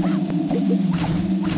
Wow.